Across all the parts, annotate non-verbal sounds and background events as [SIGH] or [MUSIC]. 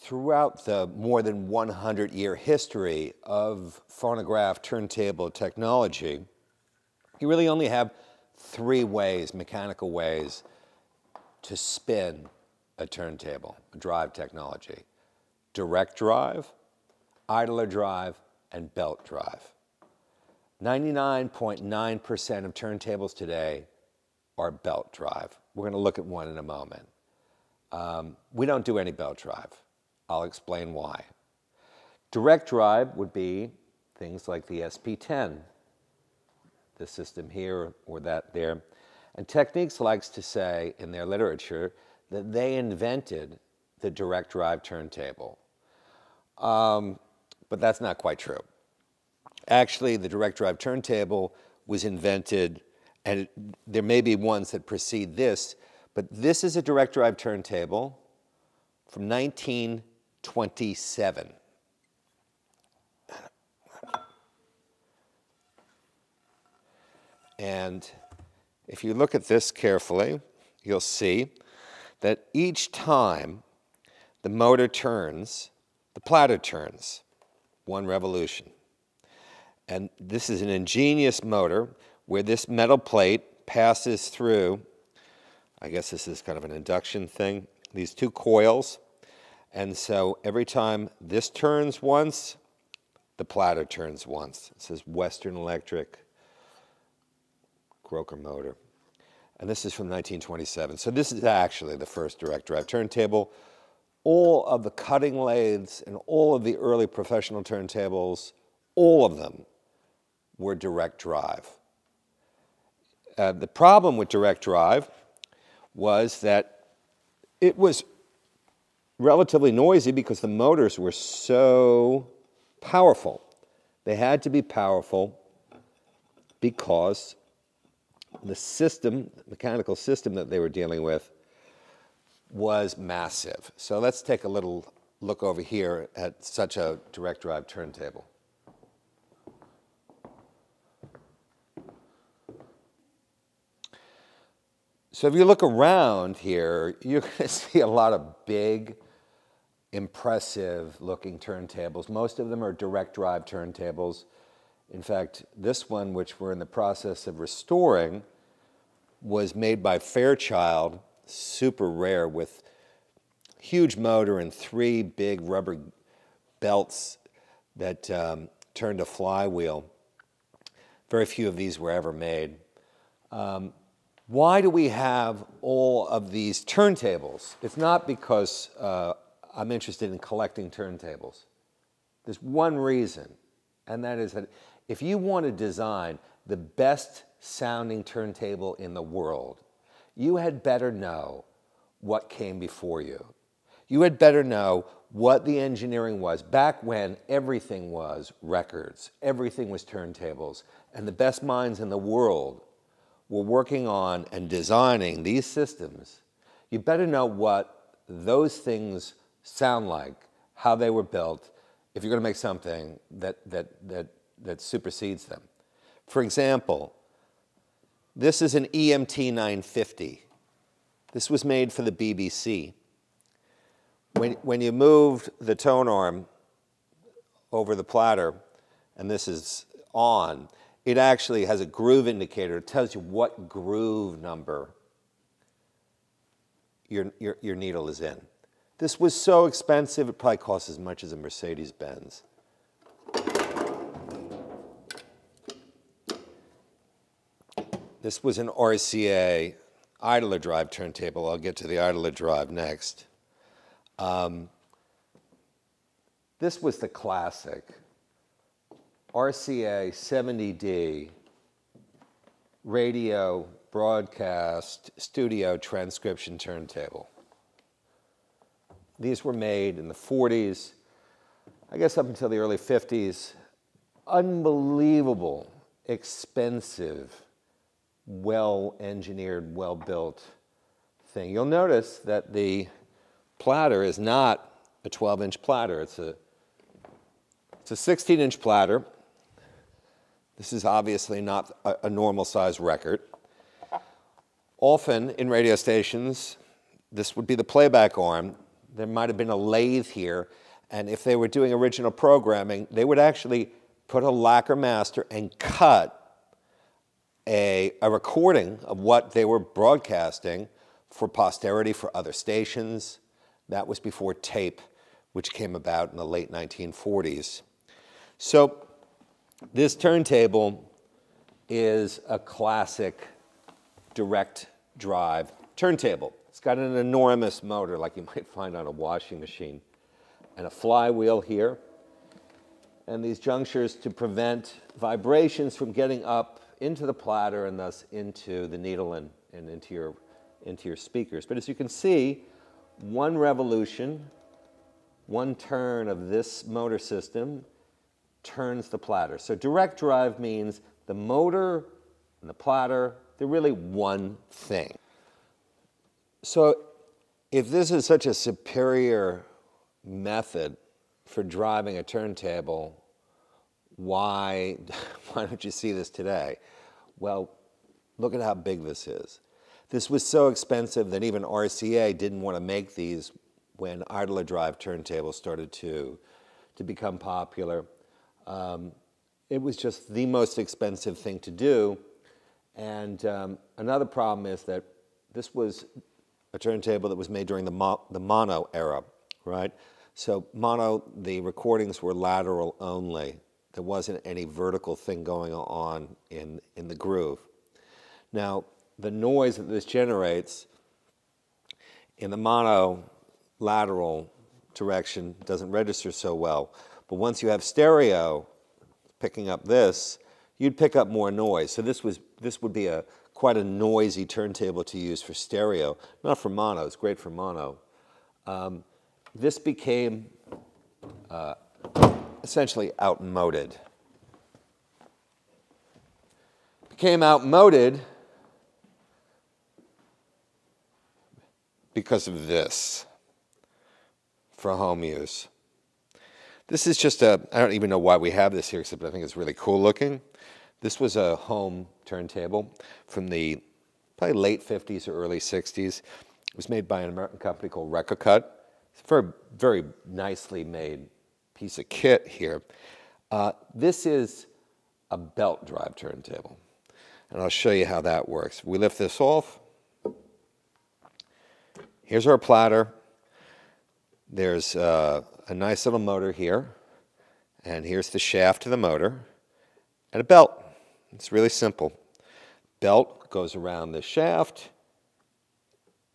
throughout the more than 100 year history of phonograph turntable technology, you really only have three ways, mechanical ways, to spin a turntable, drive technology. Direct drive, idler drive, and belt drive. 99.9% of turntables today are belt drive. We're going to look at one in a moment. Um, we don't do any belt drive. I'll explain why. Direct drive would be things like the SP10, the system here or that there. And Technics likes to say in their literature that they invented the direct drive turntable. Um, but that's not quite true. Actually, the direct drive turntable was invented, and it, there may be ones that precede this, but this is a direct drive turntable from 1927. And if you look at this carefully, you'll see that each time the motor turns, the platter turns one revolution. And this is an ingenious motor where this metal plate passes through, I guess this is kind of an induction thing, these two coils. And so every time this turns once, the platter turns once. It says Western Electric Croker motor. And this is from 1927. So this is actually the first direct drive turntable. All of the cutting lathes and all of the early professional turntables, all of them were direct drive. Uh, the problem with direct drive was that it was relatively noisy because the motors were so powerful. They had to be powerful because the system, mechanical system that they were dealing with, was massive. So let's take a little look over here at such a direct drive turntable. So if you look around here, [LAUGHS] you're going to see a lot of big, impressive looking turntables. Most of them are direct drive turntables. In fact, this one, which we're in the process of restoring, was made by Fairchild, super rare, with huge motor and three big rubber belts that um, turned a flywheel. Very few of these were ever made. Um, why do we have all of these turntables? It's not because uh, I'm interested in collecting turntables. There's one reason, and that is that if you want to design the best sounding turntable in the world, you had better know what came before you. You had better know what the engineering was back when everything was records, everything was turntables, and the best minds in the world were working on and designing these systems. You better know what those things sound like, how they were built, if you're going to make something that, that, that that supersedes them. For example, this is an EMT 950. This was made for the BBC. When, when you moved the tone arm over the platter, and this is on, it actually has a groove indicator. It tells you what groove number your, your, your needle is in. This was so expensive, it probably cost as much as a Mercedes-Benz. This was an RCA idler drive turntable. I'll get to the idler drive next. Um, this was the classic RCA 70D radio broadcast studio transcription turntable. These were made in the 40s, I guess up until the early 50s. Unbelievable, expensive well engineered, well built thing. You'll notice that the platter is not a 12 inch platter, it's a, it's a 16 inch platter. This is obviously not a, a normal size record. Often in radio stations, this would be the playback arm. There might have been a lathe here, and if they were doing original programming, they would actually put a lacquer master and cut a, a recording of what they were broadcasting for posterity for other stations. That was before tape, which came about in the late 1940s. So this turntable is a classic direct drive turntable. It's got an enormous motor like you [LAUGHS] might find on a washing machine and a flywheel here and these junctures to prevent vibrations from getting up into the platter and thus into the needle and, and into, your, into your speakers. But as you can see, one revolution, one turn of this motor system turns the platter. So direct drive means the motor and the platter, they're really one thing. So if this is such a superior method for driving a turntable, why, [LAUGHS] why don't you see this today? Well, look at how big this is. This was so expensive that even RCA didn't want to make these when idler drive turntables started to, to become popular. Um, it was just the most expensive thing to do. And um, another problem is that this was a turntable that was made during the, mo the mono era, right? So mono, the recordings were lateral only. There wasn't any vertical thing going on in, in the groove. Now, the noise that this generates in the mono lateral direction doesn't register so well. But once you have stereo picking up this, you'd pick up more noise. So this was this would be a quite a noisy turntable to use for stereo, not for mono. It's great for mono. Um, this became uh, essentially outmoded. Became outmoded because of this for home use. This is just a, I don't even know why we have this here, except I think it's really cool looking. This was a home turntable from the probably late 50s or early 60s. It was made by an American company called Rek-O-Kut. It's a very, very nicely made piece of kit here. Uh, this is a belt drive turntable. And I'll show you how that works. We lift this off. Here's our platter. There's uh, a nice little motor here. And here's the shaft to the motor and a belt. It's really simple. Belt goes around the shaft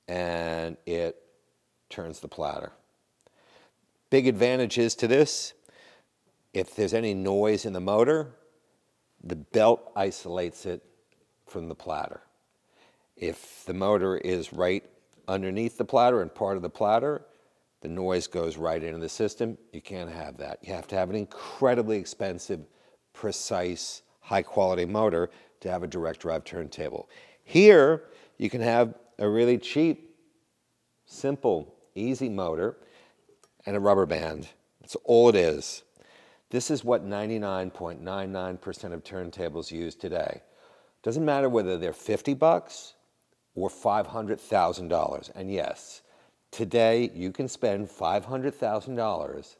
and it turns the platter. Big advantages to this, if there's any noise in the motor, the belt isolates it from the platter. If the motor is right underneath the platter and part of the platter, the noise goes right into the system. You can't have that. You have to have an incredibly expensive, precise, high quality motor to have a direct drive turntable. Here, you can have a really cheap, simple, easy motor and a rubber band. That's all it is. This is what 99.99% of turntables use today. Doesn't matter whether they're 50 bucks or $500,000. And yes, today you can spend $500,000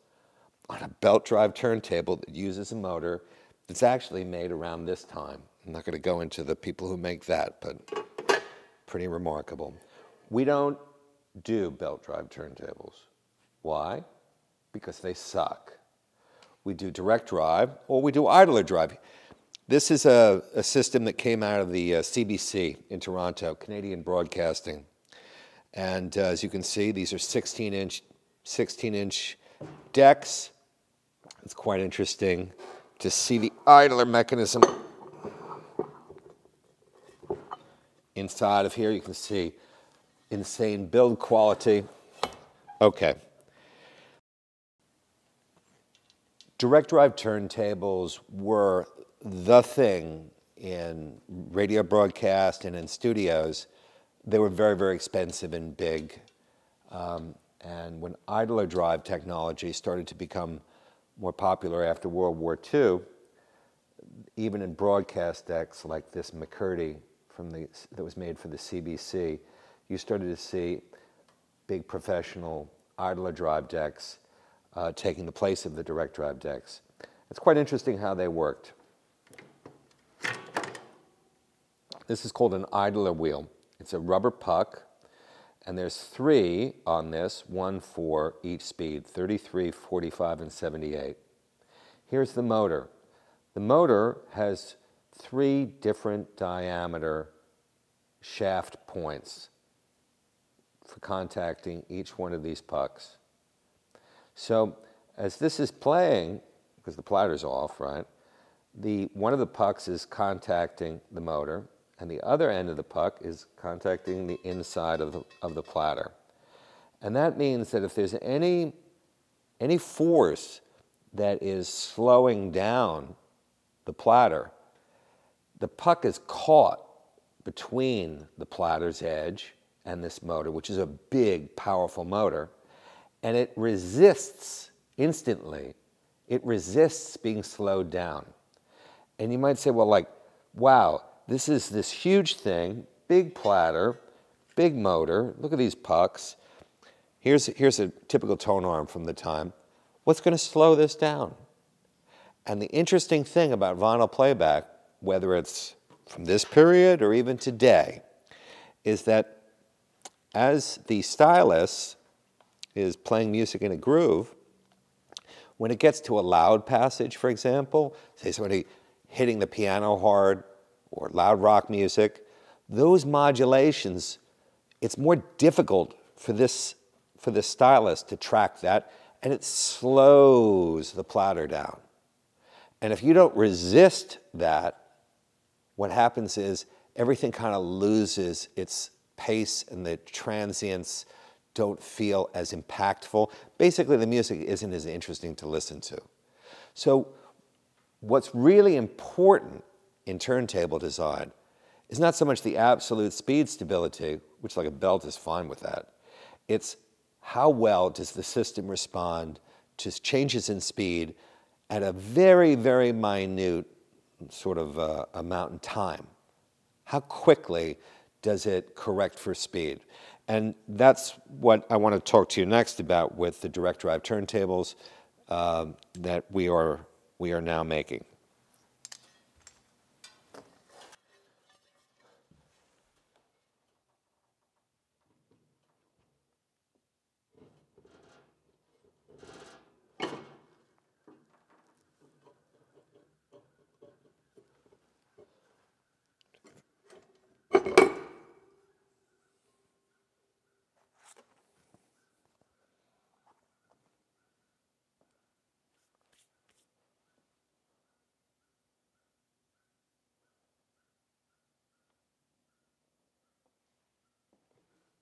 on a belt drive turntable that uses a motor that's actually made around this time. I'm not going to go into the people who make that, but pretty remarkable. We don't do belt drive turntables. Why? Because they suck. We do direct drive or we do idler drive. This is a, a system that came out of the uh, CBC in Toronto, Canadian Broadcasting. And uh, as you can see, these are 16 inch, 16 inch decks. It's quite interesting to see the idler mechanism inside of here. You can see insane build quality. Okay. Direct drive turntables were the thing in radio broadcast and in studios. They were very, very expensive and big. Um, and when idler drive technology started to become more popular after World War II, even in broadcast decks like this McCurdy from the, that was made for the CBC, you started to see big professional idler drive decks, uh, taking the place of the direct drive decks. It's quite interesting how they worked. This is called an idler wheel. It's a rubber puck, and there's three on this, one for each speed, 33, 45, and 78. Here's the motor. The motor has three different diameter shaft points for contacting each one of these pucks. So as this is playing, because the platter's off, right, the, one of the pucks is contacting the motor, and the other end of the puck is contacting the inside of the, of the platter. And that means that if there's any, any force that is slowing down the platter, the puck is caught between the platter's edge and this motor, which is a big, powerful motor, and it resists instantly. It resists being slowed down. And you might say, well, like, wow, this is this huge thing, big platter, big motor. Look at these pucks. Here's, here's a typical tone arm from the time. What's going to slow this down? And the interesting thing about vinyl playback, whether it's from this period or even today, is that as the stylus is playing music in a groove, when it gets to a loud passage, for example, say somebody hitting the piano hard or loud rock music, those modulations, it's more difficult for this, for the stylus to track that, and it slows the platter down. And if you don't resist that, what happens is everything kind of loses its pace and the transients don't feel as impactful. Basically, the music isn't as interesting to listen to. So what's really important in turntable design is not so much the absolute speed stability, which like a belt is fine with that. It's how well does the system respond to changes in speed at a very, very minute sort of uh, amount in time. How quickly does it correct for speed? And that's what I want to talk to you next about with the direct drive turntables uh, that we are, we are now making.